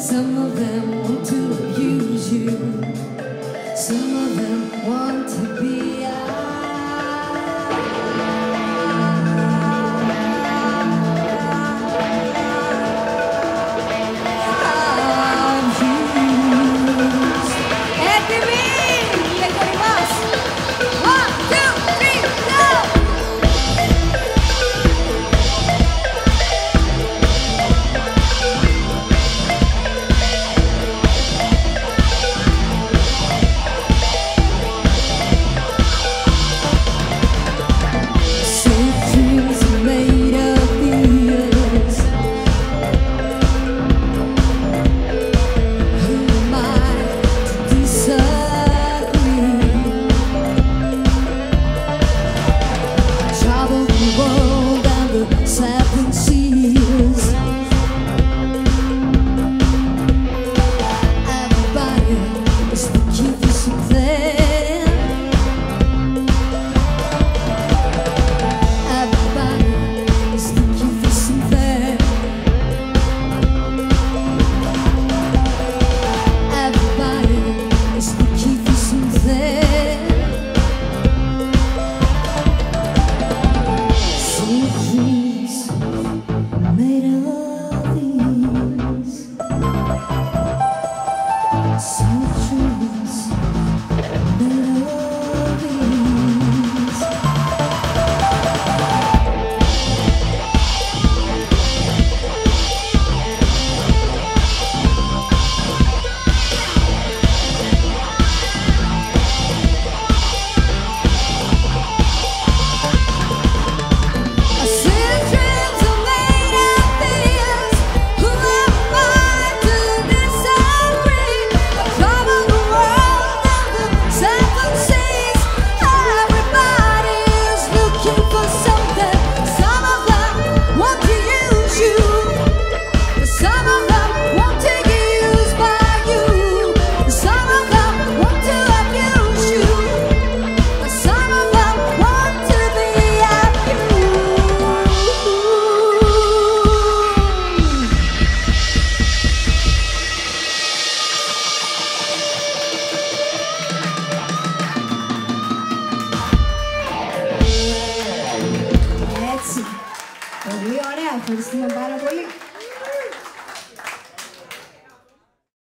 Some of them want to abuse you. Some of them want to be out. πολύ ωραία, ευχαριστούμε πάρα πολύ.